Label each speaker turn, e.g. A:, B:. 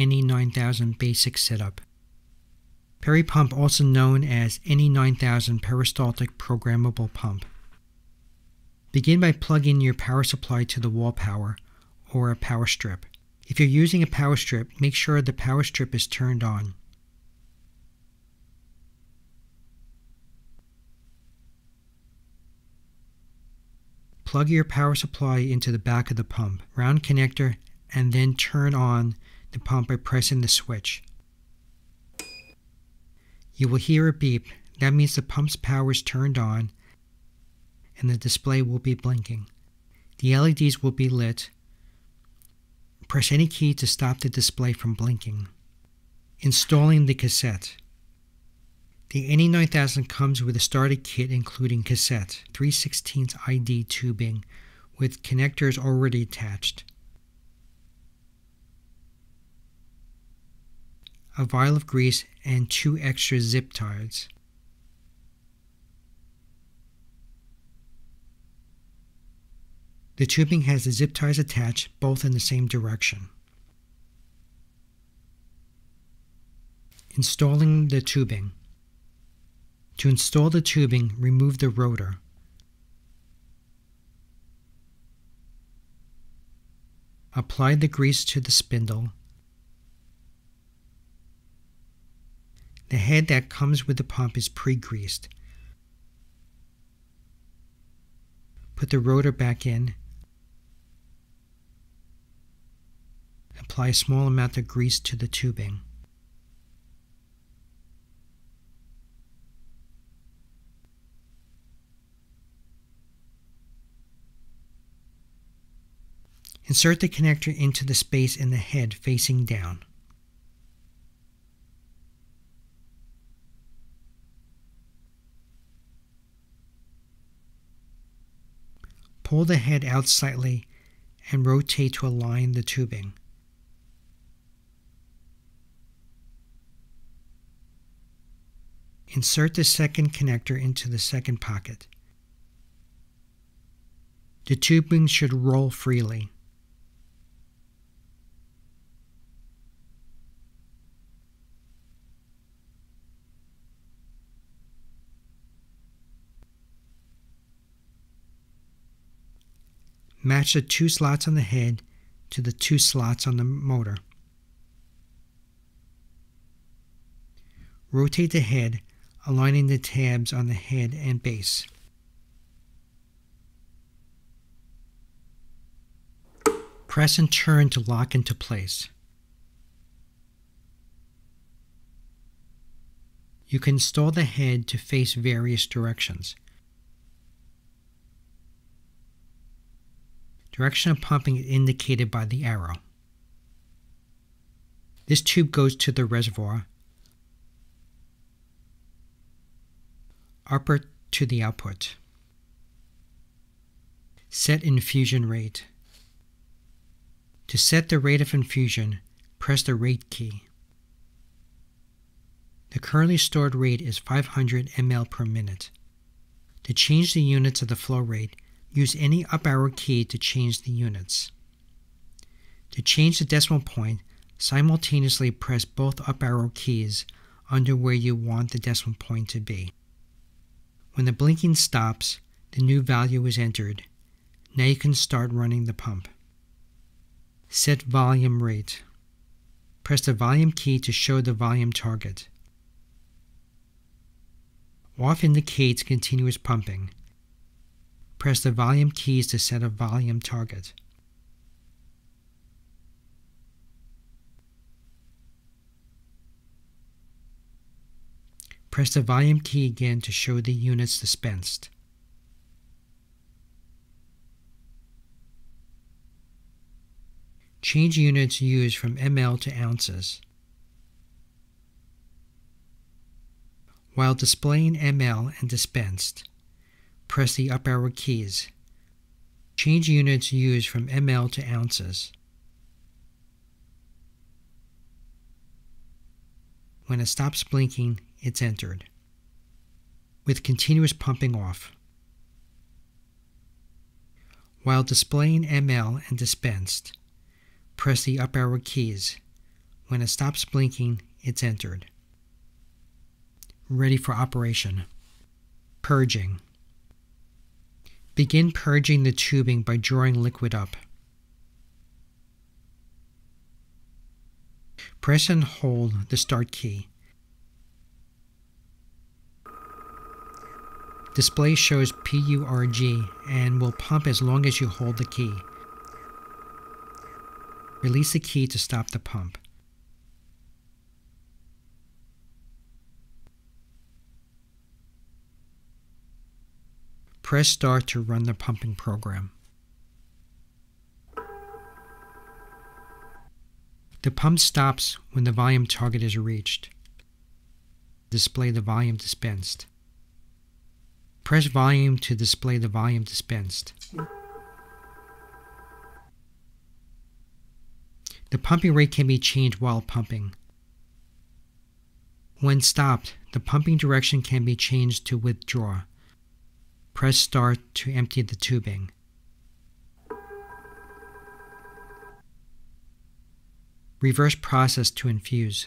A: NE9000 basic setup. Peripump also known as NE9000 peristaltic programmable pump. Begin by plugging your power supply to the wall power or a power strip. If you're using a power strip, make sure the power strip is turned on. Plug your power supply into the back of the pump, round connector, and then turn on the pump by pressing the switch. You will hear a beep. That means the pump's power is turned on and the display will be blinking. The LEDs will be lit. Press any key to stop the display from blinking. Installing the cassette. The NE9000 comes with a starter kit including cassette, 3 16 ID tubing with connectors already attached, a vial of grease, and two extra zip ties. The tubing has the zip ties attached both in the same direction. Installing the tubing. To install the tubing, remove the rotor. Apply the grease to the spindle. The head that comes with the pump is pre-greased. Put the rotor back in. Apply a small amount of grease to the tubing. Insert the connector into the space in the head facing down. Pull the head out slightly and rotate to align the tubing. Insert the second connector into the second pocket. The tubing should roll freely. Match the two slots on the head to the two slots on the motor. Rotate the head, aligning the tabs on the head and base. Press and turn to lock into place. You can install the head to face various directions. Direction of pumping is indicated by the arrow. This tube goes to the reservoir, upper to the output. Set infusion rate. To set the rate of infusion, press the rate key. The currently stored rate is 500 ml per minute. To change the units of the flow rate, use any up arrow key to change the units. To change the decimal point, simultaneously press both up arrow keys under where you want the decimal point to be. When the blinking stops, the new value is entered. Now you can start running the pump. Set volume rate. Press the volume key to show the volume target. Off indicates continuous pumping. Press the volume keys to set a volume target. Press the volume key again to show the units dispensed. Change units used from ml to ounces. While displaying ml and dispensed, press the up arrow keys. Change units used from ml to ounces. When it stops blinking, it's entered. With continuous pumping off. While displaying ml and dispensed, press the up arrow keys. When it stops blinking, it's entered. Ready for operation. Purging. Begin purging the tubing by drawing liquid up. Press and hold the start key. Display shows PURG and will pump as long as you hold the key. Release the key to stop the pump. Press start to run the pumping program. The pump stops when the volume target is reached. Display the volume dispensed. Press volume to display the volume dispensed. The pumping rate can be changed while pumping. When stopped, the pumping direction can be changed to withdraw. Press start to empty the tubing. Reverse process to infuse.